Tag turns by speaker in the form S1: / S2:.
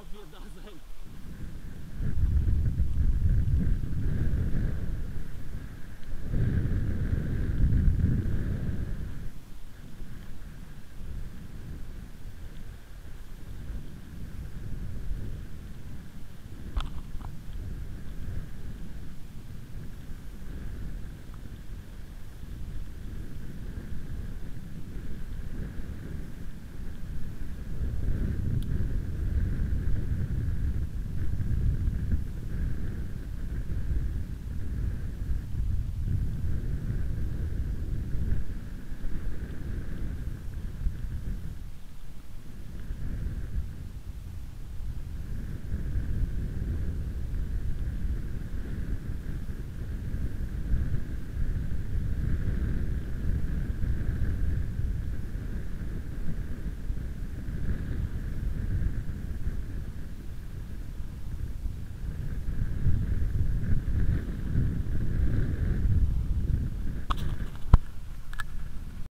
S1: out here doesn't.